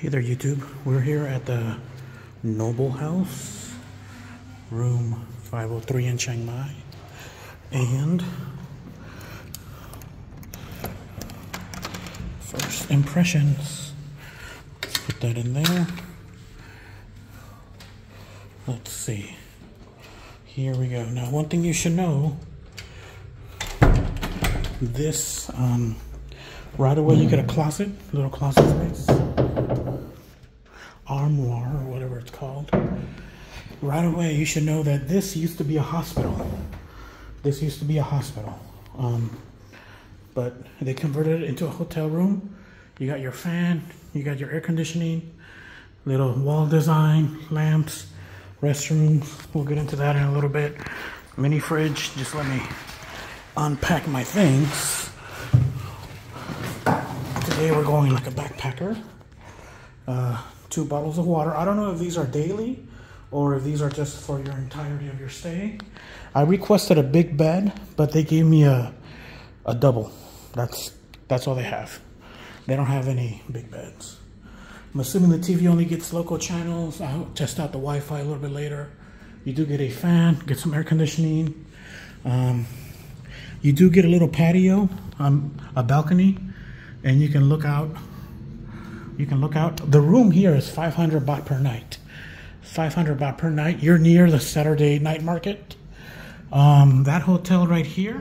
Hey there, YouTube. We're here at the Noble House, room 503 in Chiang Mai. And first impressions. Let's put that in there. Let's see. Here we go. Now, one thing you should know this, um, right away, you get a closet, little closet space armoire or whatever it's called. Right away, you should know that this used to be a hospital. This used to be a hospital. Um, but they converted it into a hotel room. You got your fan, you got your air conditioning, little wall design, lamps, restrooms. We'll get into that in a little bit. Mini fridge. Just let me unpack my things. Today we're going like a backpacker. Uh, two bottles of water. I don't know if these are daily or if these are just for your entirety of your stay. I requested a big bed, but they gave me a a double. That's that's all they have. They don't have any big beds. I'm assuming the TV only gets local channels. I'll test out the Wi-Fi a little bit later. You do get a fan, get some air conditioning. Um, you do get a little patio, um, a balcony, and you can look out you can look out. The room here is 500 baht per night. 500 baht per night. You're near the Saturday night market. Um, that hotel right here,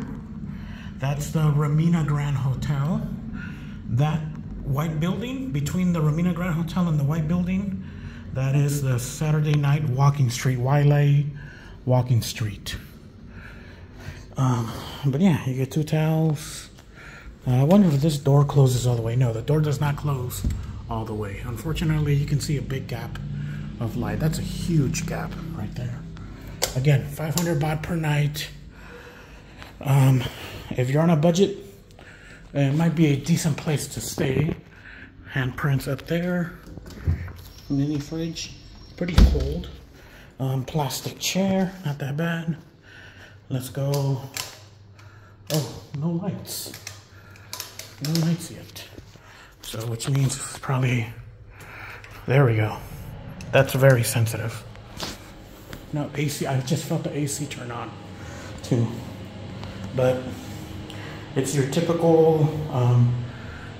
that's the Ramina Grand Hotel. That white building, between the Ramina Grand Hotel and the white building, that is the Saturday night walking street, Wualai walking street. Um, but yeah, you get two towels. Uh, I wonder if this door closes all the way. No, the door does not close all the way. Unfortunately, you can see a big gap of light. That's a huge gap right there. Again, 500 baht per night. Um, if you're on a budget, it might be a decent place to stay. Handprints up there. Mini fridge, pretty cold. Um, plastic chair, not that bad. Let's go. Oh, no lights. No lights yet. So, which means it's probably, there we go. That's very sensitive. No, AC, I just felt the AC turn on too. But it's your typical um,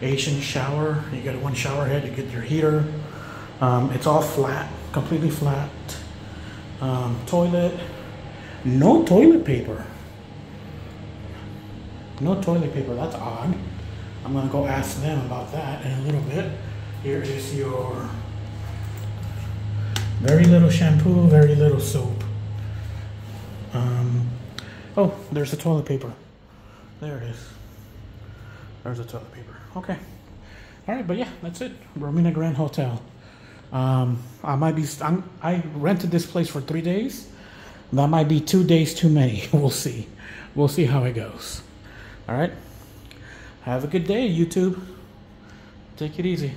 Asian shower. You get one shower head, you get your heater. Um, it's all flat, completely flat. Um, toilet, no toilet paper. No toilet paper, that's odd. I'm gonna go ask them about that in a little bit. Here is your very little shampoo, very little soap. Um, oh, there's the toilet paper. There it is. There's the toilet paper. Okay. All right, but yeah, that's it. Ramina Grand Hotel. Um, I might be. I'm, I rented this place for three days. That might be two days too many. we'll see. We'll see how it goes. All right. Have a good day, YouTube. Take it easy.